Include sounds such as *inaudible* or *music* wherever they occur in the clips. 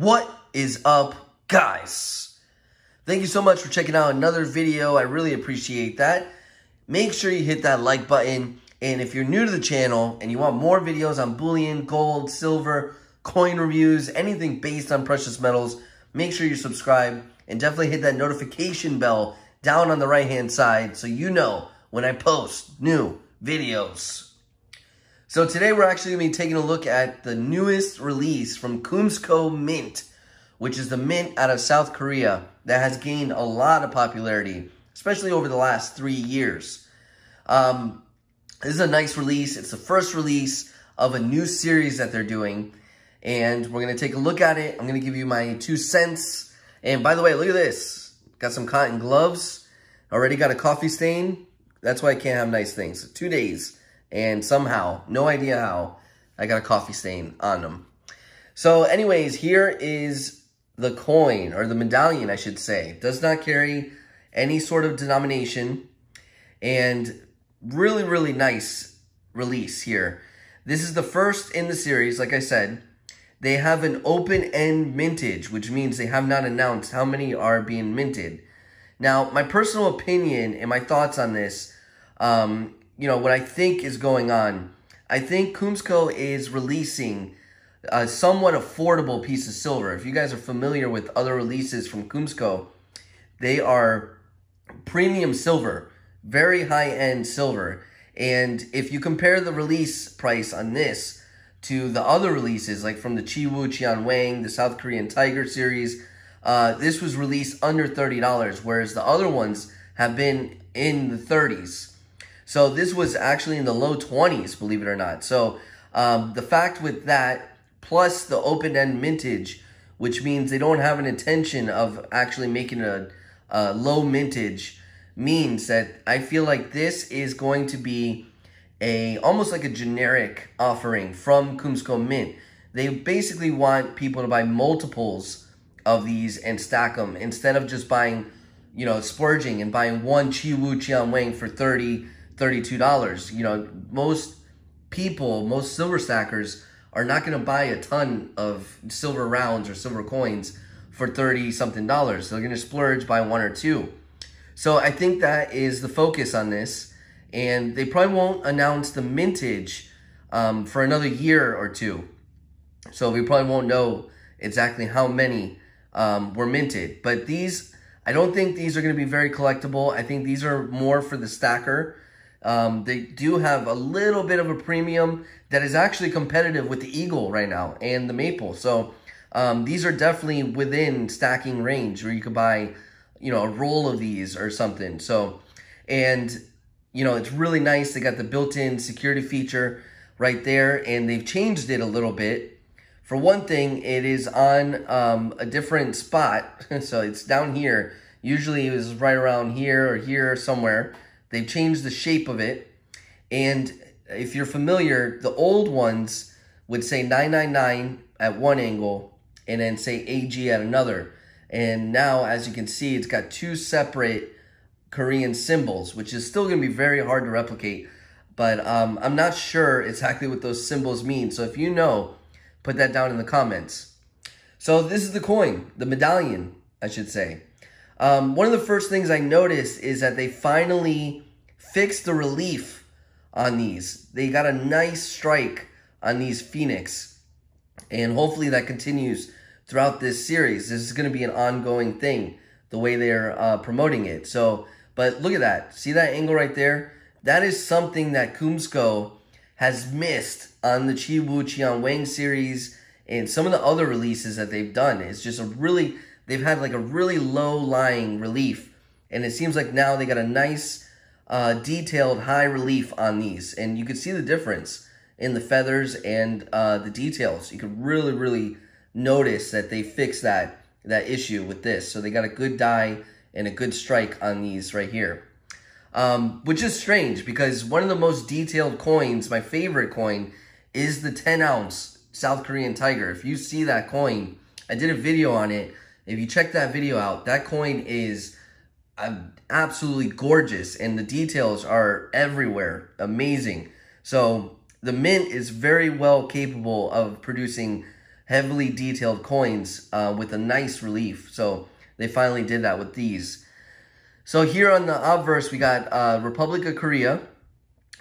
What is up, guys? Thank you so much for checking out another video. I really appreciate that. Make sure you hit that like button. And if you're new to the channel and you want more videos on bullion, gold, silver, coin reviews, anything based on precious metals, make sure you subscribe and definitely hit that notification bell down on the right hand side so you know when I post new videos. So today we're actually going to be taking a look at the newest release from Komsco Mint, which is the mint out of South Korea that has gained a lot of popularity, especially over the last three years. Um, this is a nice release. It's the first release of a new series that they're doing. And we're going to take a look at it. I'm going to give you my two cents. And by the way, look at this. Got some cotton gloves. Already got a coffee stain. That's why I can't have nice things. Two days and somehow, no idea how, I got a coffee stain on them. So anyways, here is the coin, or the medallion, I should say. Does not carry any sort of denomination, and really, really nice release here. This is the first in the series, like I said. They have an open-end mintage, which means they have not announced how many are being minted. Now, my personal opinion and my thoughts on this um, you know, what I think is going on. I think Komsco is releasing a somewhat affordable piece of silver. If you guys are familiar with other releases from Komsco, they are premium silver, very high-end silver. And if you compare the release price on this to the other releases, like from the Chiwoo Cheonwang, the South Korean Tiger series, uh, this was released under $30, whereas the other ones have been in the 30s. So this was actually in the low 20s, believe it or not. So um, the fact with that, plus the open-end mintage, which means they don't have an intention of actually making a, a low mintage, means that I feel like this is going to be a almost like a generic offering from Komsco Mint. They basically want people to buy multiples of these and stack them instead of just buying, you know, splurging and buying one Chiwoo Cheonwang for 30 $32. You know, most people, most silver stackers are not going to buy a ton of silver rounds or silver coins for 30 something dollars. They're going to splurge by one or two. So I think that is the focus on this. And they probably won't announce the mintage um, for another year or two. So we probably won't know exactly how many um, were minted. But these, I don't think these are going to be very collectible. I think these are more for the stacker um, they do have a little bit of a premium that is actually competitive with the Eagle right now and the Maple. So um, these are definitely within stacking range where you could buy, you know, a roll of these or something. So, and, you know, it's really nice. They got the built-in security feature right there and they've changed it a little bit. For one thing, it is on um, a different spot. *laughs* so it's down here. Usually it was right around here or here somewhere. They've changed the shape of it. And if you're familiar, the old ones would say 999 at one angle and then say AG at another. And now, as you can see, it's got two separate Korean symbols, which is still going to be very hard to replicate. But um, I'm not sure exactly what those symbols mean. So if you know, put that down in the comments. So this is the coin, the medallion, I should say. Um, one of the first things I noticed is that they finally fixed the relief on these. They got a nice strike on these Phoenix. And hopefully that continues throughout this series. This is going to be an ongoing thing, the way they're uh, promoting it. So, but look at that. See that angle right there? That is something that Komsco has missed on the Chiwoo Cheonwang series and some of the other releases that they've done. It's just a really they've had like a really low lying relief. And it seems like now they got a nice uh, detailed high relief on these. And you can see the difference in the feathers and uh, the details. You can really, really notice that they fixed that, that issue with this. So they got a good die and a good strike on these right here. Um, which is strange because one of the most detailed coins, my favorite coin, is the 10 ounce South Korean Tiger. If you see that coin, I did a video on it. If you check that video out, that coin is uh, absolutely gorgeous and the details are everywhere. Amazing. So the Mint is very well capable of producing heavily detailed coins uh, with a nice relief. So they finally did that with these. So here on the obverse, we got uh, Republic of Korea.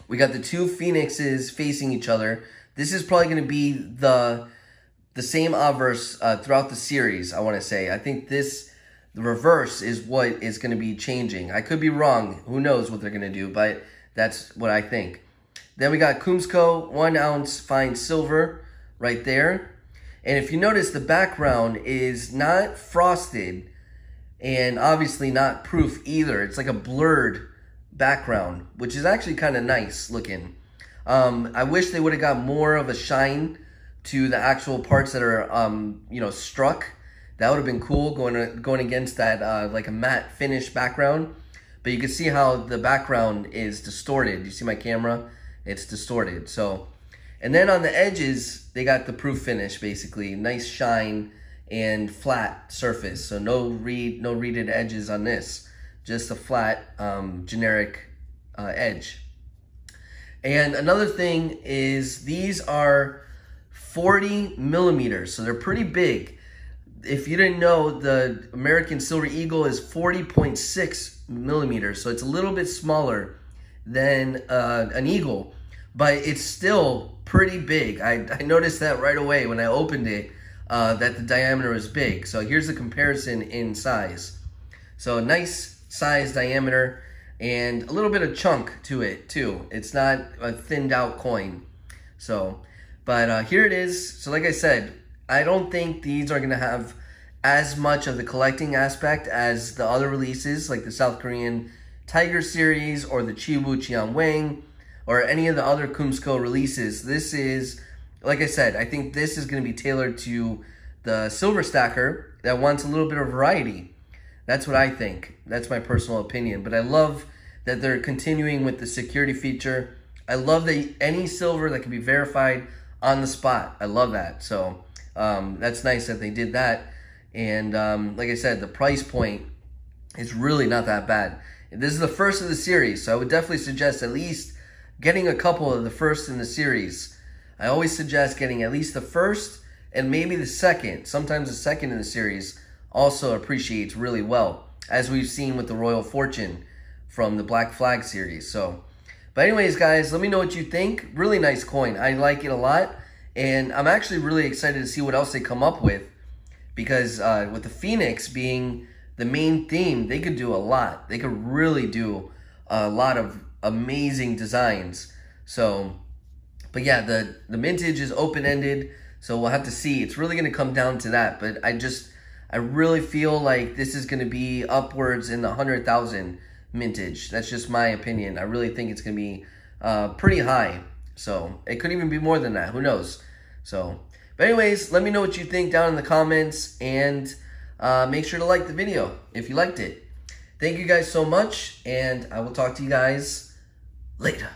We got the two phoenixes facing each other. This is probably going to be the the same obverse uh, throughout the series, I want to say. I think this, the reverse, is what is going to be changing. I could be wrong. Who knows what they're going to do, but that's what I think. Then we got Komsco, one ounce fine silver right there. And if you notice, the background is not frosted and obviously not proof either. It's like a blurred background, which is actually kind of nice looking. Um, I wish they would have got more of a shine to the actual parts that are, um, you know, struck. That would have been cool going going against that uh, like a matte finish background. But you can see how the background is distorted. You see my camera? It's distorted. So and then on the edges, they got the proof finish basically, nice shine and flat surface. So no reed, no reeded edges on this, just a flat um, generic uh, edge. And another thing is these are 40 millimeters, so they're pretty big. If you didn't know, the American Silver Eagle is 40.6 millimeters, so it's a little bit smaller than uh, an Eagle, but it's still pretty big. I, I noticed that right away when I opened it, uh, that the diameter is big. So here's the comparison in size. So a nice size diameter and a little bit of chunk to it too. It's not a thinned out coin. So, but uh, here it is. So like I said, I don't think these are gonna have as much of the collecting aspect as the other releases, like the South Korean Tiger series or the Chiwoo Cheonwang or any of the other Komsco releases. This is, like I said, I think this is going to be tailored to the silver stacker that wants a little bit of variety. That's what I think. That's my personal opinion. But I love that they're continuing with the security feature. I love that any silver that can be verified on the spot. I love that. So um, that's nice that they did that. And um, like I said, the price point is really not that bad. This is the first of the series, so I would definitely suggest at least getting a couple of the first in the series. I always suggest getting at least the first and maybe the second. Sometimes the second in the series also appreciates really well, as we've seen with the Royal Fortune from the Black Flag series. So, but anyways, guys, let me know what you think. Really nice coin. I like it a lot. And I'm actually really excited to see what else they come up with because uh, with the Phoenix being the main theme, they could do a lot. They could really do a lot of amazing designs. So, but yeah, the, the mintage is open-ended, so we'll have to see. It's really going to come down to that, but I just, I really feel like this is going to be upwards in the 100,000 mintage. That's just my opinion. I really think it's going to be uh, pretty high. So, it could even be more than that. Who knows? So, but anyways, let me know what you think down in the comments, and uh, make sure to like the video if you liked it. Thank you guys so much, and I will talk to you guys later.